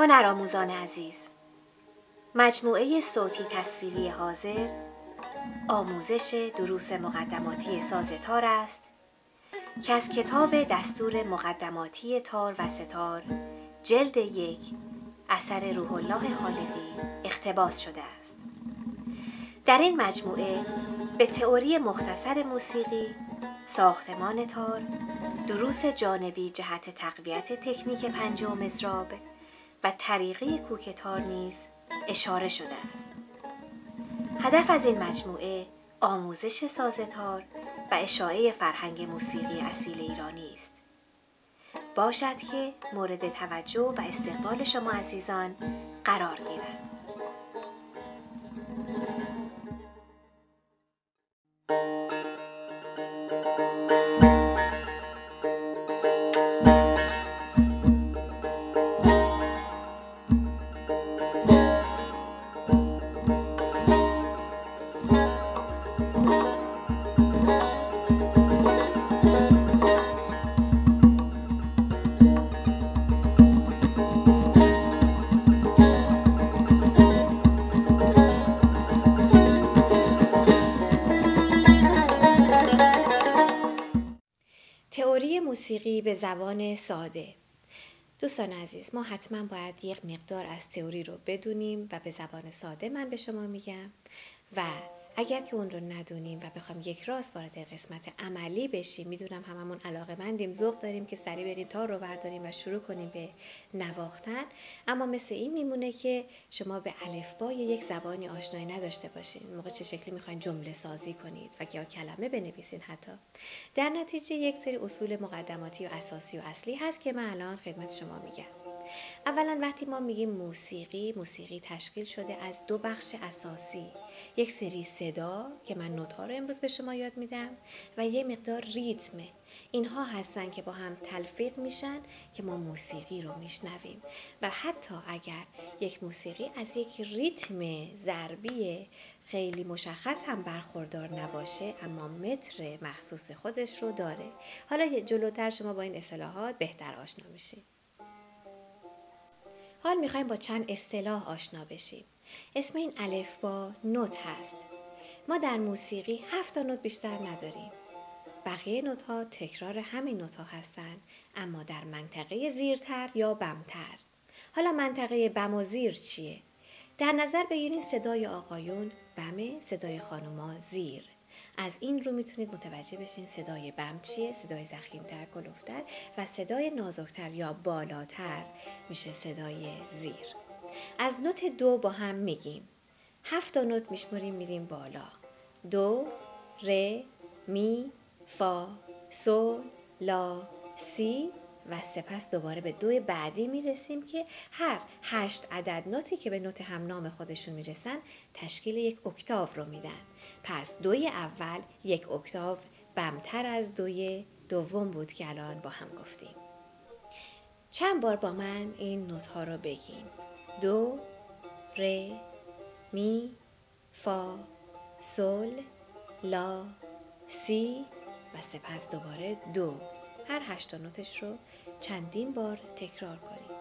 هنرآموزان عزیز مجموعه صوتی تصویری حاضر آموزش دروس مقدماتی ساز تار است که از کتاب دستور مقدماتی تار و ستار جلد یک اثر روح الله خالقی اقتباس شده است. در این مجموعه به تئوری مختصر موسیقی ساختمان تار دروس جانبی جهت تقویت تکنیک پنجه و مزراب و طریقه کوکتار نیز اشاره شده است. هدف از این مجموعه آموزش سازتار و اشاعه فرهنگ موسیقی اصیل ایرانی است. باشد که مورد توجه و استقبال شما عزیزان قرار گیرد. ساده. دوستان عزیز ما حتما باید یک مقدار از تئوری رو بدونیم و به زبان ساده من به شما میگم و اگر که اون رو ندونیم و بخوام یک راست وارد قسمت عملی بشیم می‌دونم هممون علاقه مندیم ذوق داریم که سریع بریم تار رو برداریم و شروع کنیم به نواختن. اما مثل این میمونه که شما به الفبای یک زبانی آشنایی نداشته باشین. موقع چه شکلی می‌خواین جمله سازی کنید و یا کلمه بنویسین حتی. در نتیجه یک سری اصول مقدماتی و اساسی و اصلی هست که من الان خدمت شما میگم. اولا وقتی ما میگیم موسیقی موسیقی تشکیل شده از دو بخش اساسی. یک سری صدا که من نوتها رو امروز به شما یاد میدم و یه مقدار ریتمه اینها هستن که با هم تلفیق میشن که ما موسیقی رو میشنویم. و حتی اگر یک موسیقی از یک ریتم ضربی خیلی مشخص هم برخوردار نباشه اما متر مخصوص خودش رو داره. حالا جلوتر شما با این اصطلاحات بهتر آشنا میشید. حال می‌خوایم با چند اصطلاح آشنا بشیم. اسم این الف با نوت هست. ما در موسیقی هفت تا نوت بیشتر نداریم. بقیه نوت ها تکرار همین نوت ها هستند اما در منطقه زیرتر یا بمتر. حالا منطقه بم و زیر چیه؟ در نظر بگیرین صدای آقایون بمه صدای خانوما زیر. از این رو می‌تونید متوجه بشین صدای بم چیه صدای زخیمتر کلوفتر و صدای نازکتر یا بالاتر میشه صدای زیر. از نوت دو با هم میگیم. هفت تا نوت میشمریم میریم بالا. دو ر می فا سو لا سی و سپس دوباره به دو بعدی می‌رسیم که هر هشت عدد نوتی که به نوت همنام خودشون می‌رسن تشکیل یک اکتاو رو میدن. پس دوی اول یک اکتاو بمتر از دوی دوم بود که الان با هم گفتیم. چند بار با من این نوت ها رو بگین. دو ر می فا سل لا سی و سپس دوباره دو. هر هشتا نوتش رو چندین بار تکرار کنید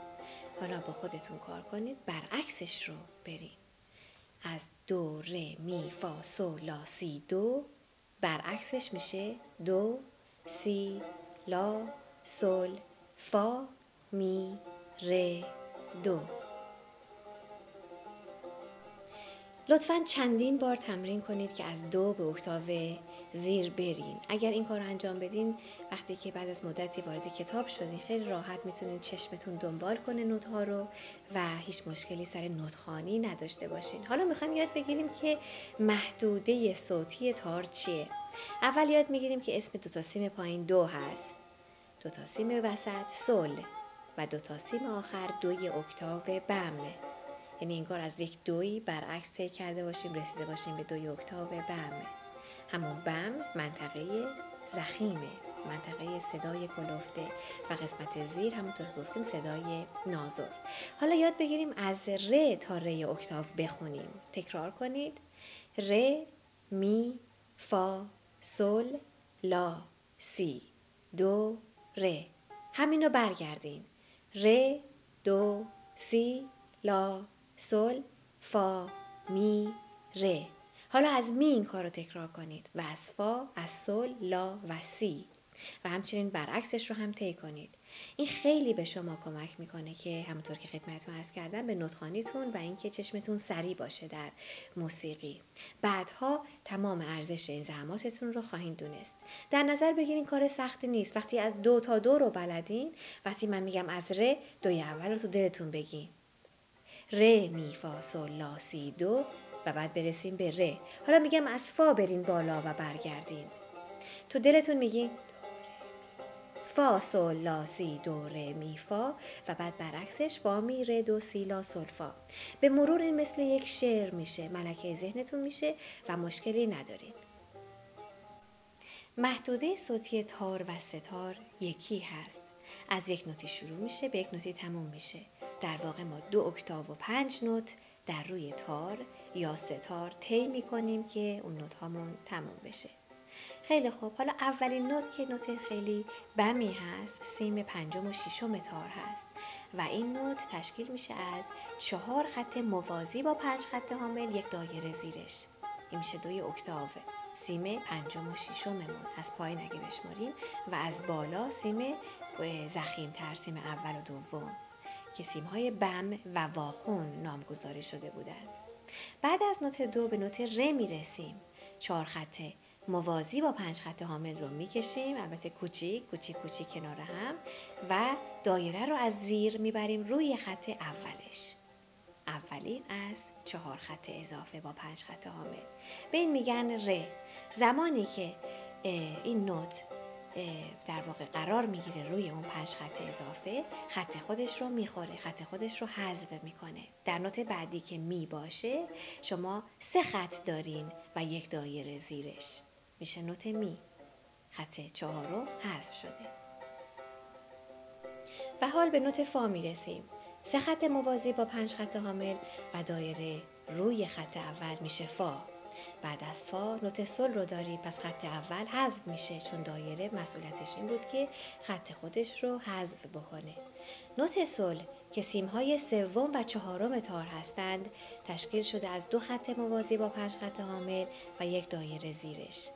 حالا با خودتون کار کنید برعکسش رو بریم از دو ر می فا سو لا سی دو برعکسش میشه دو سی لا سل فا می ر دو. لطفا چندین بار تمرین کنید که از دو به اکتاو زیر برین. اگر این کار انجام بدین وقتی که بعد از مدتی وارد کتاب شدین خیلی راحت می‌تونین چشمتون دنبال کنه نوت ها رو و هیچ مشکلی سر نوتخانی نداشته باشین. حالا می‌خوایم یاد بگیریم که محدوده صوتی تار چیه. اول یاد می‌گیریم که اسم دوتا سیم پایین دو هست. دوتا سیم وسط سل و دوتا سیم آخر دوی اکتاو بمه یعنی انگار از یک دوی برعکس کرده باشیم رسیده باشیم به دوی اکتاو بمه همون بم منطقه زخیمه منطقه صدای کلفته و قسمت زیر همونطور گفتیم صدای نازک. حالا یاد بگیریم از ر تا ر اکتاف بخونیم. تکرار کنید. ر می فا سل لا سی. دو ر همین رو برگردین. ر دو سی لا سل فا می ره. حالا از می این کار رو تکرار کنید. و از فا از سل لا و سی. و همچنین برعکسش رو هم طی کنید. این خیلی به شما کمک می‌کنه که همونطور که خدمتتون ارز کردم به نطخانیتون و اینکه چشمتون سریع باشه در موسیقی. بعدها تمام ارزش این زحماتتون رو خواهید دونست. در نظر بگیرین کار سختی نیست. وقتی از دو تا دو رو بلدین وقتی من میگم از ر دوی اول رو تو دلتون بگین. ر می فا سل لا سی دو و بعد برسیم به ر حالا میگم از فا برین بالا و برگردین. تو دلتون میگین فا سول لا سی دو ر می فا و بعد برعکسش فا می ر دو سی لا سول فا. به مرور این مثل یک شعر میشه. ملکه ذهنتون میشه و مشکلی ندارین. محدوده صوتی تار و ستار یکی هست. از یک نوتی شروع میشه به یک نوتی تموم میشه. در واقع ما دو اکتاو و پنج نوت در روی تار یا ستار طی می‌کنیم که اون نوت هامون تموم بشه. خیلی خوب. حالا اولین نوت که نوت خیلی بمی هست سیم پنجم و ششم تار هست. و این نوت تشکیل میشه از چهار خط موازی با پنج خط حامل یک دایره زیرش. این میشه دوی اکتاوه سیم پنجم و ششممون. از پایین اگه بشماریم و از بالا سیم زخیم تر سیم اول و دوم. که سیم های بم و واخون نامگذاری شده بودند بعد از نوت دو به نوت ر می‌رسیم. چهار خطه موازی با پنج خط حامل رو می‌کشیم. البته کوچیک کوچیک کوچیک کنار هم و دایره رو از زیر می‌بریم روی خط اولش. اولین از چهار خط اضافه با پنج خط حامل. به این میگن ر زمانی که این نوت در واقع قرار می‌گیره روی اون پنج خط اضافه خط خودش رو می‌خوره خط خودش رو حذف می‌کنه. در نوت بعدی که می باشه شما سه خط دارین و یک دایره زیرش. میشه نوت می. خط چهارم حذف شده. و حال به نوت فا می‌رسیم. سه خط موازی با پنج خط حامل و دایره روی خط اول میشه فا. بعد از فا نوت سل رو داریم پس خط اول حذف میشه چون دایره مسئولیتش این بود که خط خودش رو حذف بکنه. نوت سل که سیمهای سوم و چهارم تار هستند تشکیل شده از دو خط موازی با پنج خط حامل و یک دایره زیرش.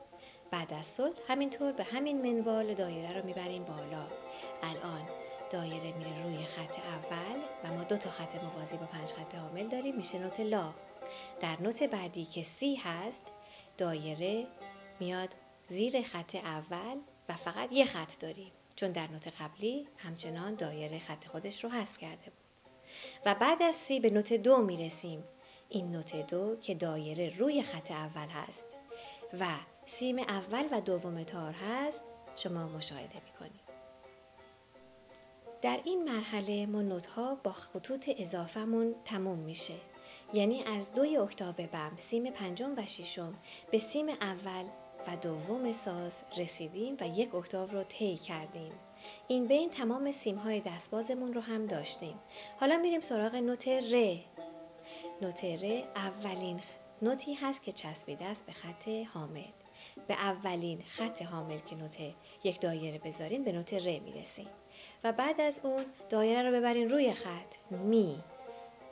بعد از صلح همینطور به همین منوال دایره رو می‌بریم بالا. الان دایره میره روی خط اول و ما دو تا خط موازی با پنج خط حامل داریم. میشه نوت لا. در نوت بعدی که سی هست دایره میاد زیر خط اول و فقط یه خط داریم. چون در نوت قبلی همچنان دایره خط خودش رو حذف کرده بود. و بعد از سی به نوت دو می‌رسیم. این نوت دو که دایره روی خط اول هست و سیم اول و دوم تار هست شما مشاهده می‌کنید. در این مرحله ما نوت ها با خطوط اضافهمون تموم میشه. یعنی از دوی اکتاو بم سیم پنجم و ششم به سیم اول و دوم ساز رسیدیم و یک اکتاو رو طی کردیم. این بین تمام سیم های دستبازمون رو هم داشتیم. حالا میریم سراغ نوت ر. نوت ر اولین نوتی هست که چسبیده است به خط حامل. به اولین خط حامل که نوت یک دایره بذارین به نوت ر می‌رسین و بعد از اون دایره رو ببرین روی خط. می.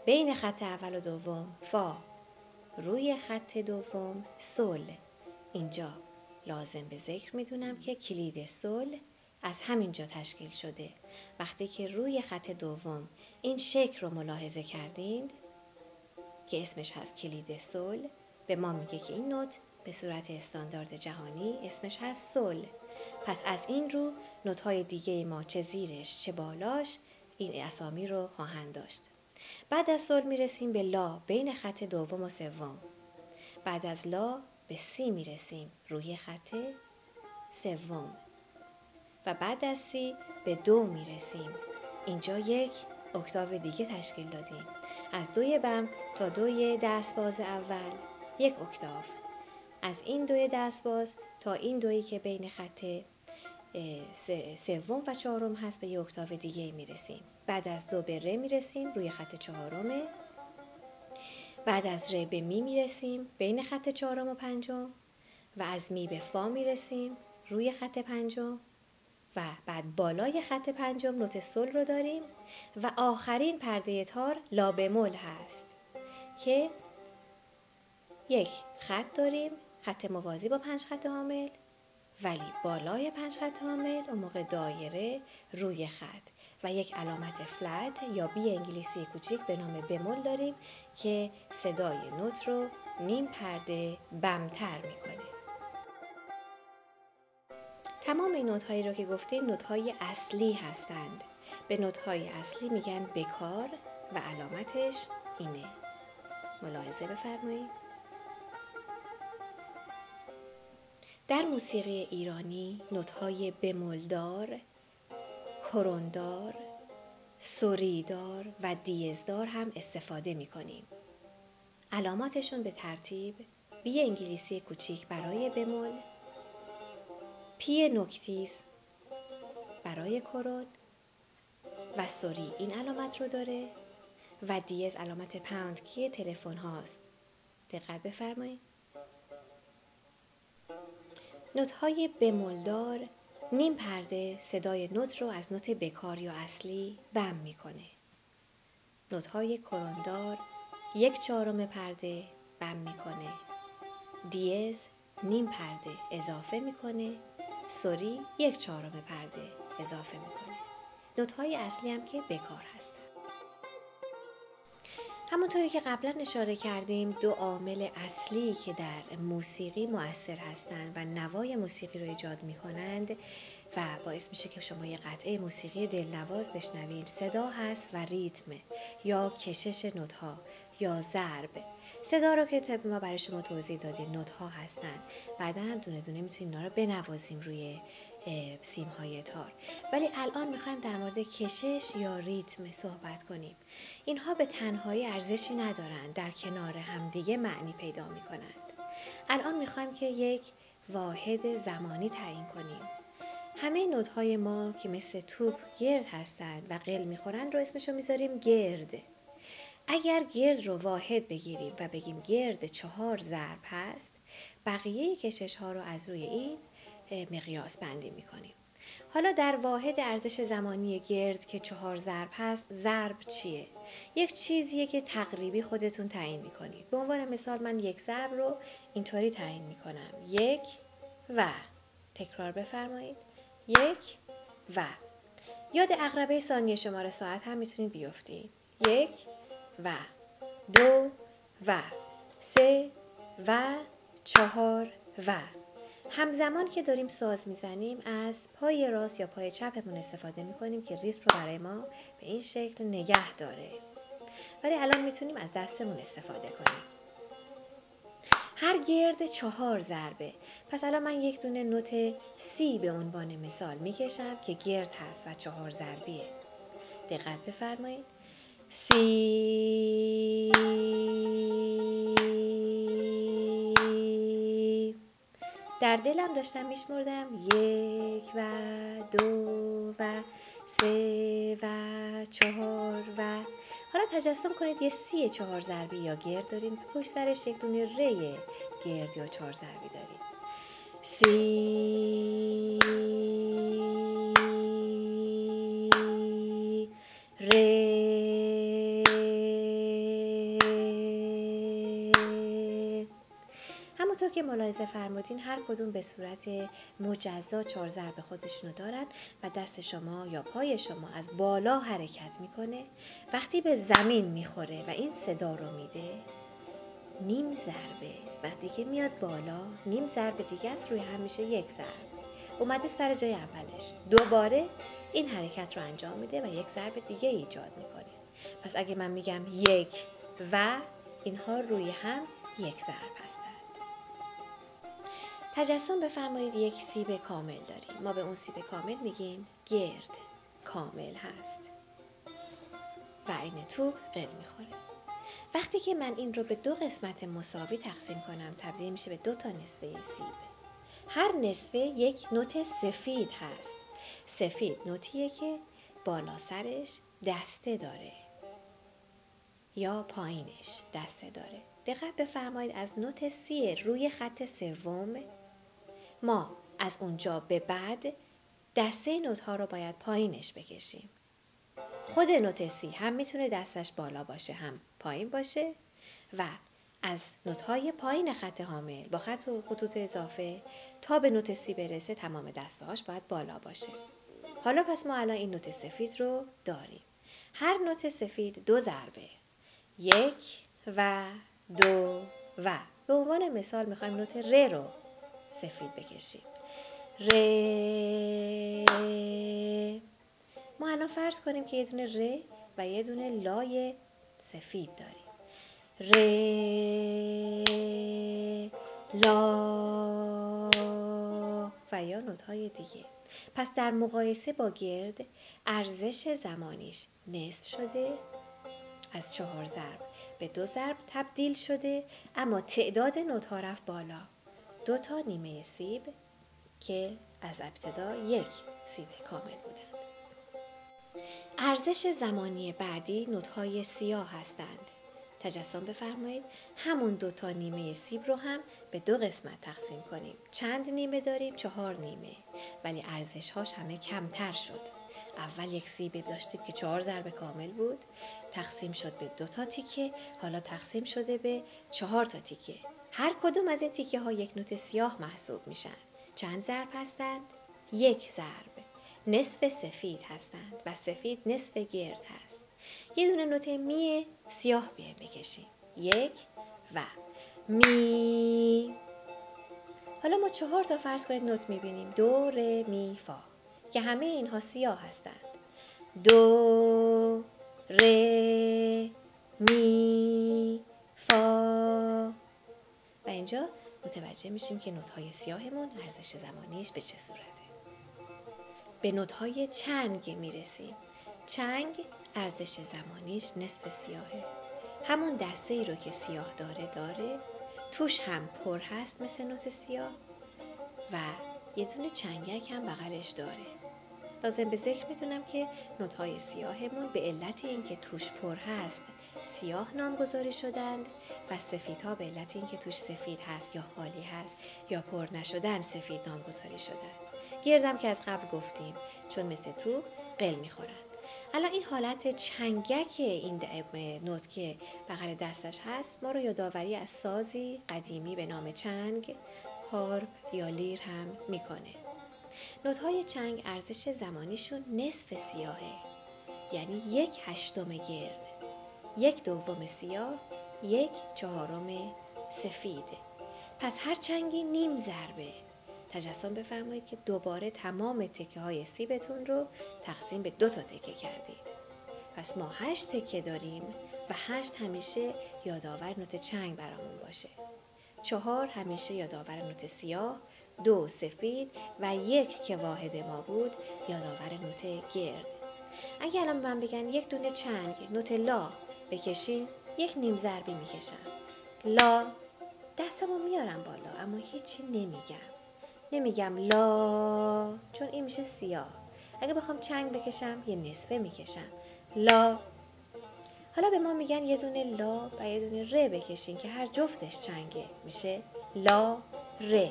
بین خط اول و دوم. فا. روی خط دوم سل اینجا لازم به ذکر می‌دونم که کلید سل از همینجا تشکیل شده. وقتی که روی خط دوم این شکل رو ملاحظه کردین که اسمش هست کلید سل به ما میگه که این نوت به صورت استاندارد جهانی اسمش هست سل پس از این رو نوت های دیگه ما چه زیرش چه بالاش این اسامی رو خواهند داشت. بعد از سل می‌رسیم به لا بین خط دوم و سوم. بعد از لا به سی می‌رسیم روی خط سوم. و بعد از سی به دو می‌رسیم. اینجا یک اکتاو دیگه تشکیل دادیم. از دوی بم تا دوی دستباز اول یک اکتاو. از این دوی دستباز تا این دویی که بین خط سوم و چهارم هست به یک اکتاو دیگه می‌رسیم. بعد از دو به ر می‌رسیم روی خط چهارمه بعد از ر به می می‌رسیم بین خط چهارم و پنجم و از می به فا می‌رسیم روی خط پنجم و بعد بالای خط پنجم نوت سل رو داریم و آخرین پرده تار لا بمول هست که یک خط داریم خط موازی با پنج خط حامل ولی بالای پنج خط حامل اون موقع دایره روی خط. و یک علامت فلت یا بی انگلیسی کوچیک به نام بمول داریم که صدای نوت رو نیم پرده بمتر می‌کنه. تمام این نوت هایی رو که گفتیم نوت های اصلی هستند. به نوت های اصلی میگن بکار و علامتش اینه. ملاحظه بفرمایید. در موسیقی ایرانی نوت‌های بمولدار، کروندار، سوریدار و دیزدار هم استفاده می کنیم. علاماتشون به ترتیب بی انگلیسی کوچیک برای بمول، پی نکتیز برای کرون و سوری این علامت رو داره و دیز علامت پاوند کی تلفن هاست. دقت بفرمایید. نوت های بمولدار نیم پرده صدای نوت رو از نوت بکار یا اصلی بم می‌کنه. نوت های کروندار یک چهارم پرده بم می‌کنه. دیز نیم پرده اضافه می‌کنه. سوری یک چهارم پرده اضافه می‌کنه. نوت های اصلی هم که بکار هستن. همونطوری که قبلا اشاره کردیم دو عامل اصلی که در موسیقی مؤثر هستند و نوای موسیقی رو ایجاد می کنند و باعث میشه که شما یه قطعه موسیقی دلنواز بشنوید صدا هست و ریتم یا کشش نوت ها یا ضرب. صدا رو که ما برای شما توضیح دادیم نوت ها هستن. بعدا هم دونه دونه می‌تونیم اینا رو بنوازیم روی سیم های تار. ولی الان می‌خوایم در مورد کشش یا ریتم صحبت کنیم. اینها به تنهایی ارزشی ندارند در کنار همدیگه معنی پیدا می‌کنند. الان می‌خوایم که یک واحد زمانی تعیین کنیم. همه نوت های ما که مثل توپ گرد هستند و قل می‌خورند رو اسمشو می‌ذاریم گرد. اگر گرد رو واحد بگیریم و بگیم گرد چهار ضرب هست بقیه کشش ها رو از روی این مقیاس بندی می کنیم. حالا در واحد ارزش زمانی گرد که چهار ضرب هست ضرب چیه؟ یک چیزیه که تقریبی خودتون تعیین می‌کنید. به عنوان مثال من یک ضرب رو اینطوری تعیین می‌کنم. یک و. تکرار بفرمایید. یک و. یاد اقربه ثانیه شماره ساعت هم می‌تونید بیفتید یک و. دو و. سه و. چهار و. همزمان که داریم ساز می‌زنیم از پای راست یا پای چپمون استفاده می‌کنیم که ریتم رو برای ما به این شکل نگه داره. ولی الان می‌تونیم از دستمون استفاده کنیم. هر گرد چهار ضربه. پس الان من یک دونه نوت سی به عنوان مثال می‌کشم که گرد هست و چهار ضربیه. دقت بفرمایید. سی در دلم داشتم میشمردم. یک و دو و سه و چهار و حالا تجسم کنید یه سی چهار ضربی یا گرد داریم پشت سرش یک دونه ری گرد یا چهار ضربی داریم سی که ملاحظه فرمودین هر کدوم به صورت مجزا چهار ضرب خودشونو دارن و دست شما یا پای شما از بالا حرکت می‌کنه. وقتی به زمین می‌خوره و این صدا رو میده نیم ضربه. وقتی که میاد بالا نیم ضربه دیگه است روی هم میشه یک ضرب. اومده سر جای اولش. دوباره این حرکت رو انجام میده و یک ضرب دیگه ایجاد می‌کنه. پس اگه من میگم یک و اینها روی هم یک ضرب. تجسم بفرمایید یک سیب کامل داریم. ما به اون سیب کامل میگیم گرد. کامل هست. و این تو قل می‌خوره. وقتی که من این رو به دو قسمت مساوی تقسیم کنم تبدیل میشه به دو تا نصفه سیب. هر نصفه یک نوت سفید هست. سفید نوتیه که بالا سرش دسته داره. یا پایینش دسته داره. دقت بفرمایید از نوت سی روی خط سوم ما از اونجا به بعد دسته نوت ها رو باید پایینش بکشیم. خود نوت سی هم می‌تونه دستش بالا باشه هم پایین باشه و از نوت های پایین خط حامل با خط و خطوط اضافه تا به نوت سی برسه تمام دستهاش باید بالا باشه. حالا پس ما الان این نوت سفید رو داریم. هر نوت سفید دو ضربه. یک و دو و. به عنوان مثال می‌خوایم نوت ر رو سفید بکشیم ر ما الان فرض کنیم که یه دونه ر و یه دونه لای سفید داریم. ر لا. و یا نوت های دیگه. پس در مقایسه با گرد ارزش زمانیش نصف شده از چهار ضرب به دو ضرب تبدیل شده اما تعداد نوت ها رفت بالا. دو تا نیمه سیب که از ابتدا یک سیب کامل بودند. ارزش زمانی بعدی نوت های سیاه هستند. تجسم بفرمایید همون دو تا نیمه سیب رو هم به دو قسمت تقسیم کنیم. چند نیمه داریم؟ چهار نیمه. ولی ارزش هاش همه کمتر شد. اول یک سیب داشتیم که چهار ضرب کامل بود. تقسیم شد به دو تا تیکه. حالا تقسیم شده به چهار تا تیکه. هر کدوم از این تیکه ها یک نوت سیاه محسوب میشن. چند ضرب هستند؟ یک ضرب. نصف سفید هستند و سفید نصف گرد هست. یه دونه نوت می سیاه بیایم بکشیم. یک و می. حالا ما چهار تا فرض کنید نوت می‌بینیم دو ر می فا. که همه اینها سیاه هستند. دو ر می فا. اینجا متوجه میشیم که نوت های سیاهمون ارزش زمانیش به چه صورته. به نوت های چنگ می‌رسیم. چنگ ارزش زمانیش نصف سیاهه. همون دسته ای رو که سیاه داره داره. توش هم پر هست مثل نوت سیاه و یه دونه چنگک هم بغلش داره. لازم به ذکر می‌دونم که نوت های سیاهمون به علت اینکه توش پر هست سیاه نامگذاری شدند و سفیدها به علت اینکه توش سفید هست یا خالی هست یا پر نشدن سفید نامگذاری شدند. گردم که از قبل گفتیم چون مثل تو قل می‌خورن. الان این حالت چنگک این نوت که بغل دستش هست ما رو یادآوری از سازی قدیمی به نام چنگ هارپ یا لیر هم می‌کنه. نوت های چنگ ارزش زمانیشون نصف سیاهه. یعنی یک هشتم گرد. یک دوم سیاه یک چهارم سفید. پس هر چنگی نیم ضربه. تجسم بفرمایید که دوباره تمام تکه های سیبتون رو تقسیم به دو تا تکه کردید. پس ما هشت تکه داریم و هشت همیشه یادآور نوت چنگ برامون باشه. چهار همیشه یادآور نوت سیاه دو سفید و یک که واحد ما بود یادآور نوت گرد. اگه الان من بگن یک دونه چنگ نوت لا بکشین یک نیم ضربی می‌کشم. لا دستمو میارم بالا اما هیچی نمیگم. نمیگم لا چون این میشه سیاه. اگه بخوام چنگ بکشم یه نصفه می‌کشم. لا. حالا به ما میگن یه دونه لا و یه دونه ر بکشین که هر جفتش چنگه. میشه لا ر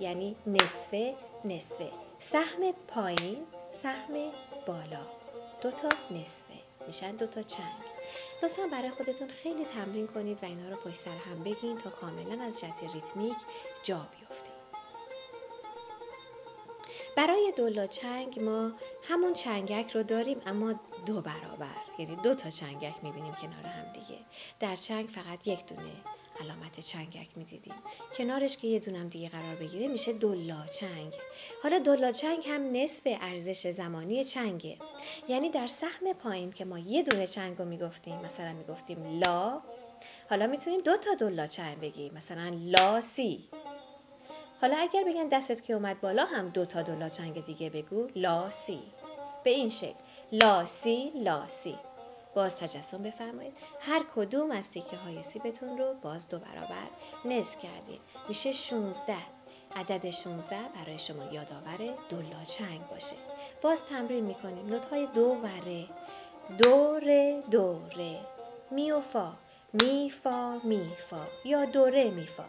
یعنی نصفه نصفه. سهم پایین سهم بالا. دوتا نصفه. میشن دوتا چنگ. لطفا برای خودتون خیلی تمرین کنید و اینا رو پشت سر هم بگین تا کاملا از جهت ریتمیک جا بیفتید برای دولا چنگ ما همون چنگک رو داریم اما دو برابر. یعنی دو تا چنگک می‌بینیم کنار هم دیگه. در چنگ فقط یک دونه علامت چنگک می‌دیدیم کنارش که یه دونم دیگه قرار بگیره میشه دولا چنگ. حالا دولا چنگ هم نصف ارزش زمانی چنگه. یعنی در سهم پایین که ما یه دونه چنگ رو می‌گفتیم مثلا می‌گفتیم لا حالا می‌تونیم دو تا دولا چنگ بگیم مثلا لا سی. حالا اگر بگن دستت که اومد بالا هم دو تا دولا چنگ دیگه بگو لا سی. به این شکل لا سی لا سی. باز تجسم بفرمایید. هر کدوم از تیکه های سیبتون رو باز دو برابر نصف کردید. میشه 16 عدد 16 برای شما یادآور دولا چنگ باشه. باز تمرین می‌کنیم. نوت های دو و ره دو ره دو ره می و فا. می فا می فا. یا دو ره می فا.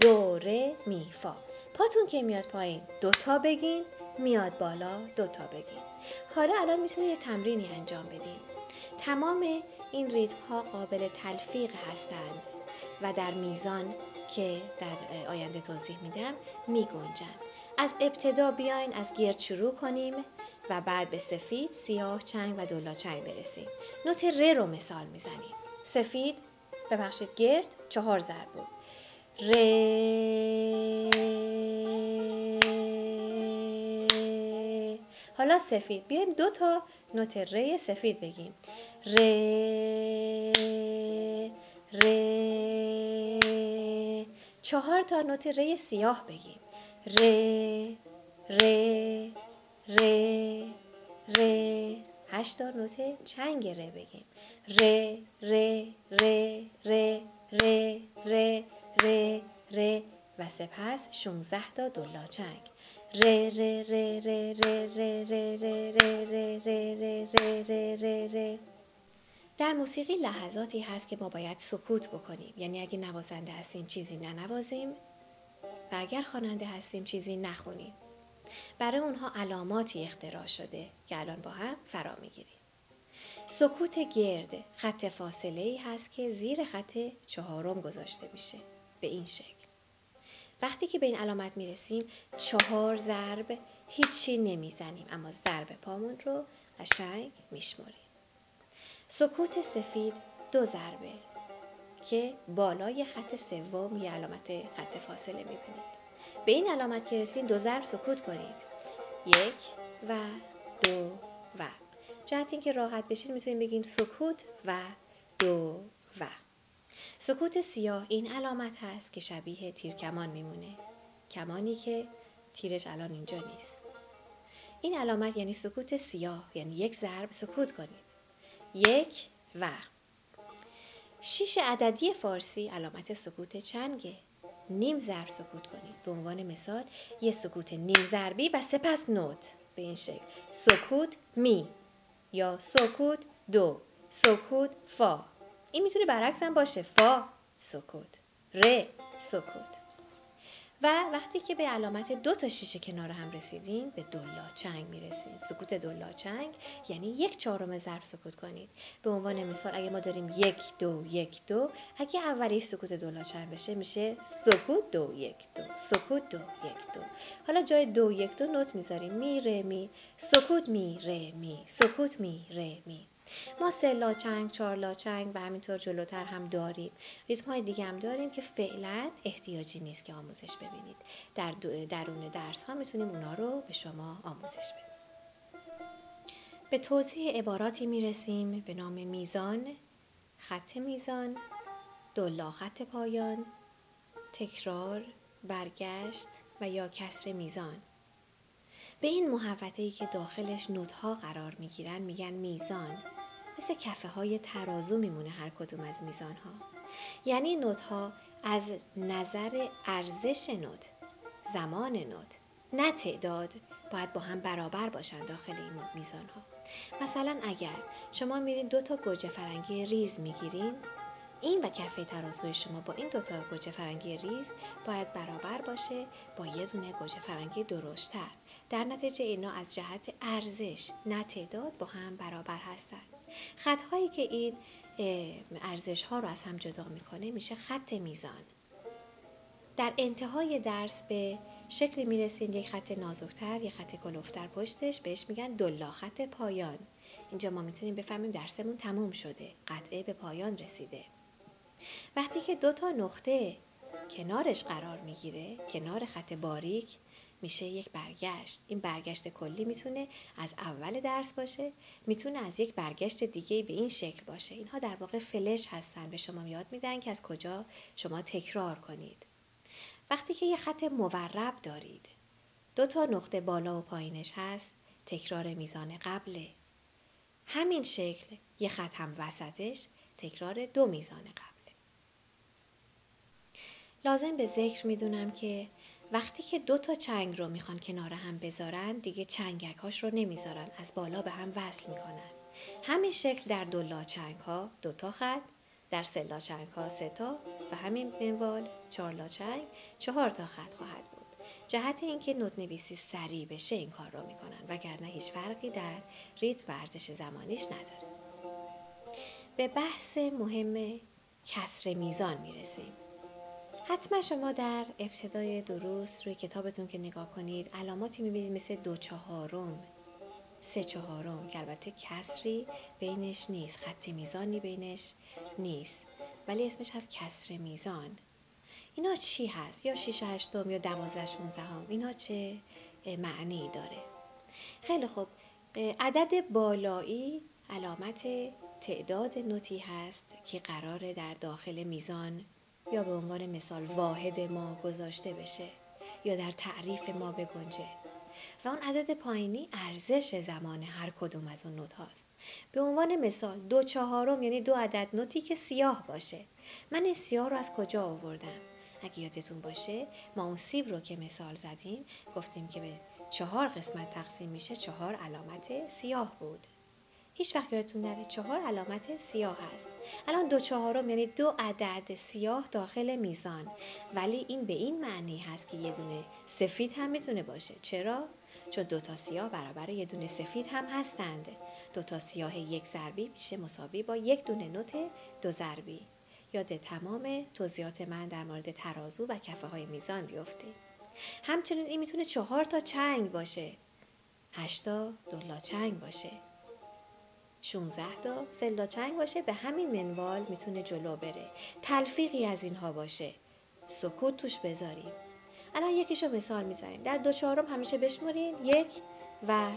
دو ره می فا. پاتون که میاد پایین دوتا بگین. میاد بالا دوتا بگیم حالا الان می‌تونید یه تمرینی انجام بدیم تمام این ریتم ها قابل تلفیق هستند و در میزان که در آینده توضیح میدم میگنجن از ابتدا بیاین از گرد شروع کنیم و بعد به سفید، سیاه، چنگ و دلا چنگ برسیم. نوت ر رو مثال می‌زنیم. سفید ببخشید گرد چهار ضرب بود. ر حالا سفید بیایم دو تا نوت ر سفید بگیم. ر ر چهار تا نوت ر سیاه بگیم. ر ر ر ر هشتا نوته چنگ ر بگیم ر ر ر ر ر ر ر ر و سپس 16 تا دلا چنگ ر ر ر ر ر ر ر ر ر ر ر ر ر در موسیقی لحظاتی هست که ما باید سکوت بکنیم. یعنی اگه نوازنده هستیم چیزی ننوازیم و اگر خواننده هستیم چیزی نخونیم. برای اونها علاماتی اختراع شده که الان با هم فرا می‌گیریم. سکوت گرد خط فاصله ای هست که زیر خط چهارم گذاشته میشه. به این شکل. وقتی که به این علامت می‌رسیم چهار ضرب هیچی نمی‌زنیم اما ضرب پامون رو قشنگ میشمریم سکوت سفید دو ضربه که بالای خط سوم یه علامت خط فاصله می‌بینید. به این علامت که رسید دو ضرب سکوت کنید. یک و دو و. جهت اینکه راحت بشید می‌تونیم بگیم سکوت و دو و. سکوت سیاه این علامت هست که شبیه تیر کمان میمونه. کمانی که تیرش الان اینجا نیست. این علامت یعنی سکوت سیاه یعنی یک ضرب سکوت کنید. یک و. شیش عددی فارسی علامت سکوت چنگه نیم ضرب سکوت کنید. به عنوان مثال یه سکوت نیم ضربی و سپس نوت به این شکل. سکوت می یا سکوت دو سکوت فا. این می‌تونه برعکس هم باشه. فا سکوت. ر سکوت. و وقتی که به علامت دو تا شیشه کنار هم رسیدین به دلا چنگ می‌رسید سکوت دلا چنگ یعنی یک چهارم ضرب سکوت کنید. به عنوان مثال اگه ما داریم یک دو یک دو اگه اولیش سکوت دلا چنگ بشه میشه سکوت دو یک دو. سکوت دو یک دو. حالا جای دو یک دو نوت می‌ذاریم. می ره می سکوت می ره می سکوت می ره می ما سه لاچنگ، چهار لاچنگ و همینطور جلوتر هم داریم. ریتم های دیگه هم داریم که فعلا احتیاجی نیست که آموزش ببینید. در درون درس ها می‌تونیم اونا رو به شما آموزش بدیم. به توضیح عباراتی می‌رسیم به نام میزان، خط میزان، دلا خط پایان، تکرار، برگشت و یا کسر میزان. به این محوطه ای که داخلش نوتها قرار می‌گیرن میگن میزان مثل کفه های ترازو میمونه هر کدوم از میزان ها یعنی نوت ها از نظر ارزش نوت زمان نوت نه تعداد باید با هم برابر باشن داخل این میزان ها مثلا اگر شما میرین دو تا گوجه فرنگی ریز می‌گیرین این و کفه ترازوی شما با این دوتا گوجه فرنگی ریز باید برابر باشه با یه دونه گوجه فرنگی درشتر در نتیجه اینا از جهت ارزش نه تعداد با هم برابر هستند خطهایی که این ارزش ها رو از هم جدا می‌کنه میشه خط میزان. در انتهای درس به شکلی می‌رسین یک خط نازکتر یک خط کلوفتر پشتش بهش میگن دلا خط پایان. اینجا ما می‌تونیم بفهمیم درسمون تموم شده قطعه به پایان رسیده. وقتی که دو تا نقطه کنارش قرار می‌گیره کنار خط باریک میشه یک برگشت. این برگشت کلی می‌تونه از اول درس باشه می‌تونه از یک برگشت دیگه به این شکل باشه. اینها در واقع فلش هستن به شما یاد میدن که از کجا شما تکرار کنید. وقتی که یه خط مورب دارید دو تا نقطه بالا و پایینش هست تکرار میزان قبله. همین شکل یه خط هم وسطش تکرار دو میزان قبله. لازم به ذکر می‌دونم که وقتی که دو تا چنگ رو می‌خوان کنار هم بذارن دیگه چنگک هاش رو نمی‌ذارن. از بالا به هم وصل می‌کنن. همین شکل در دو لاچنگ ها دو تا خط در سه چنگ ها سه تا و همین منوال چهار لاچنگ چهار تا خط خواهد بود. جهت اینکه نوت نویسی سریع بشه این کار رو می‌کنن وگرنه هیچ فرقی در ریتم و ارزش زمانیش نداره. به بحث مهم کسر میزان می‌رسیم. حتما شما در ابتدای دروس روی کتابتون که نگاه کنید علاماتی می‌بینید مثل دو چهارم سه چهارم که البته کسری بینش نیست خط میزانی بینش نیست ولی اسمش هست کسر میزان. اینا چی هست؟ یا 6 هشتم یا 12 16 هم اینا چه معنی داره؟ خیلی خوب. عدد بالایی علامت تعداد نوتی هست که قراره در داخل میزان یا به عنوان مثال واحد ما گذاشته بشه یا در تعریف ما بگنجه. و اون عدد پایینی ارزش زمان هر کدوم از اون نوت هاست. به عنوان مثال دو چهارم یعنی دو عدد نوتی که سیاه باشه. من این سیاه رو از کجا آوردم؟ اگه یادتون باشه ما اون سیب رو که مثال زدیم گفتیم که به چهار قسمت تقسیم میشه چهار علامت سیاه بود. هیچ وقت یادتون نره چهار علامت سیاه هست. الان دو چهارم یعنی دو عدد سیاه داخل میزان. ولی این به این معنی هست که یه دونه سفید هم می‌تونه باشه. چرا؟ چون دو تا سیاه برابر یه دونه سفید هم هستند. دو تا سیاه یک ضربی میشه مساوی با یک دونه نوت دو ضربی. یاد تمام توضیحات من در مورد ترازو و کفه های میزان بیفتید همچنین این می‌تونه چهار تا چنگ باشه. هشتا دولا چنگ باشه. 16 تا سلا چنگ باشه به همین منوال می‌تونه جلو بره. تلفیقی از اینها باشه. سکوت توش بذاریم. الان یکیشو مثال می‌زنیم. در دو چهارم همیشه بشمرین. یک و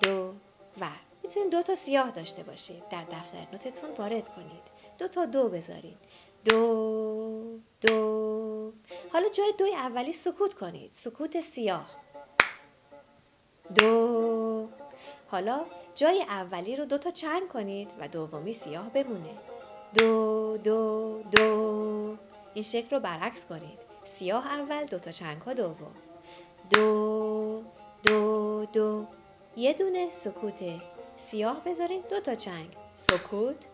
دو و. می‌تونیم دو تا سیاه داشته باشید در دفتر نوتتون وارد کنید. دو تا دو بذارید دو دو. حالا جای دوی اولی سکوت کنید. سکوت سیاه. دو حالا جای اولی رو دو تا چند کنید و دومی سیاه بمونه. دو دو دو. این شکل رو برعکس کنید. سیاه اول دو تا چنگ ها دوم. دو دو دو. یه دونه سکوت. سیاه بذارید دو تا چنگ. سکوت.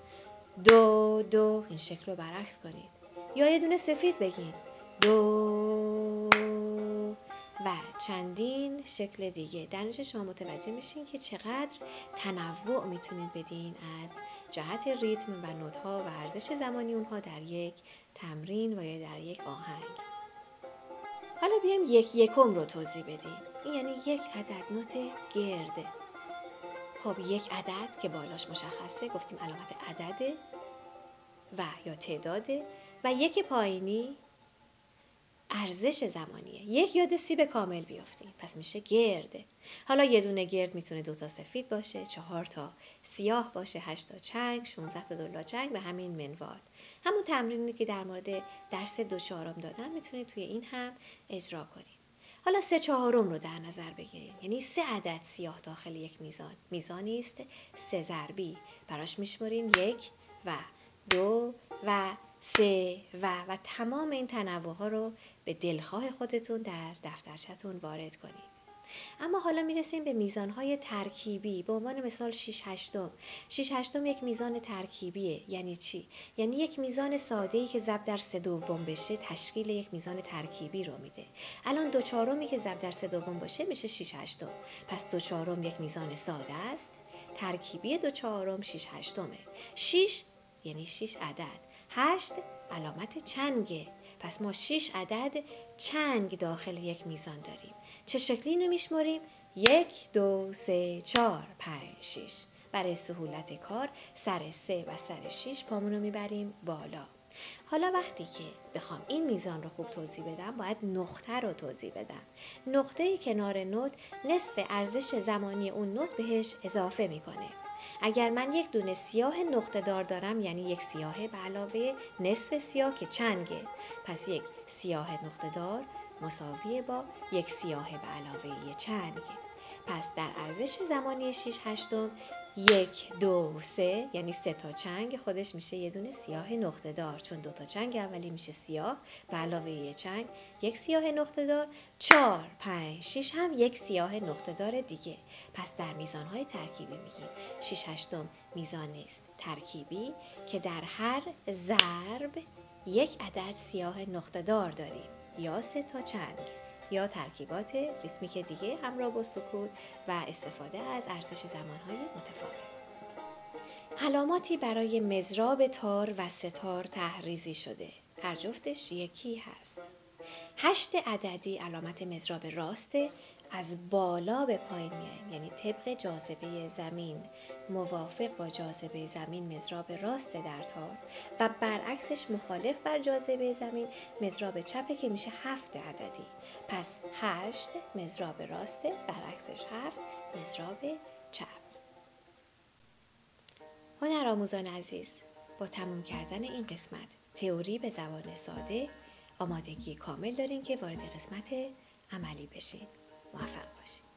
دو دو. این شکل رو برعکس کنید. یا یه دونه سفید بگین. دو و چندین شکل دیگه. در نتیجه شما متوجه میشین که چقدر تنوع می‌تونید بدین از جهت ریتم و نوتها و ارزش زمانی اونها در یک تمرین و یا در یک آهنگ. حالا بیایم یک یکم رو توضیح بدیم. این یعنی یک عدد نوت گرده خب یک عدد که بالاش مشخصه گفتیم علامت عدده و یا تعداده و یک پایینی ارزش زمانیه. یک یاد سیب کامل بیافتیم پس میشه گرده. حالا یه دونه گرد می‌تونه دوتا سفید باشه چهار تا سیاه باشه هشت تا چنگ 16 تا دولا چنگ و همین منوال. همون تمرینی که در مورد درس دو چهارم دادن می‌تونید توی این هم اجرا کنید. حالا سه چهارم رو در نظر بگیریم. یعنی سه عدد سیاه داخل یک میزان. میزانی است سه ضربی. براش میشمرین یک و دو و سه و و تمام این تنوع ها رو به دلخواه خودتون در دفترچتون وارد کنید. اما حالا می‌رسیم به میزانهای ترکیبی. به عنوان مثال 6 هشتم. 6 هشتم یک میزان ترکیبیه. یعنی چی؟ یعنی یک میزان ساده ای که ضرب در سه دوم بشه تشکیل یک میزان ترکیبی رو میده. الان دو چهارمی که ضرب در سه دوم باشه میشه 6 هشتم. پس دو چهارم یک میزان ساده است. ترکیبی دو چهارم 6 هشتمه. 6 یعنی 6 عدد. 8 علامت چنگه پس ما 6 عدد چنگ داخل یک میزان داریم چه شکلی اینو میشماریم؟ یک، دو، سه، چهار، پنج، شیش. برای سهولت کار سر سه و سر شیش پامون رو می‌بریم بالا. حالا وقتی که بخوام این میزان رو خوب توضیح بدم باید نقطه رو توضیح بدم نقطه کنار نوت نصف ارزش زمانی اون نوت بهش اضافه می‌کنه اگر من یک دونه سیاه نقطه دار دارم یعنی یک سیاه به علاوه نصف سیاه که چنگه. پس یک سیاه نقطه دار مساویه با یک سیاه به علاوه چنگ پس در ارزش زمانی 6 هشتم یک دو سه یعنی سه تا چنگ. خودش میشه یه دونه سیاه نقطه دار. چون دو تا چنگ اولی میشه سیاه به علاوه یه چنگ یک سیاه نقطه دار. چهار پنج شیش هم یک سیاه نقطه دار دیگه. پس در میزان های ترکیبی میگیم. شیش هشتم میزان است ترکیبی که در هر ضرب یک عدد سیاه نقطه دار داریم. یا سه تا چنگ. یا ترکیبات ریتمیک دیگه همراه با سکوت و استفاده از ارزش زمانهای متفاوت. علاماتی برای مزراب تار و ستار تحریزی شده. هر جفتش یکی هست. هشت عددی علامت مزراب راسته از بالا به پایین میایم. یعنی طبق جاذبه زمین. موافق با جاذبه زمین مزراب راست در تار و برعکسش مخالف بر جاذبه زمین مزراب چپه که میشه هفت عددی. پس هشت مزراب راسته برعکسش هفت مزراب چپ. هنر آموزان عزیز با تموم کردن این قسمت تئوری به زبان ساده آمادگی کامل دارین که وارد قسمت عملی بشین. موفق باشید